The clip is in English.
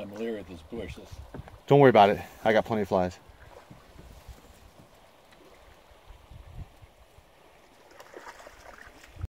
I'm leery of this bush. This, Don't worry about it. I got plenty of flies.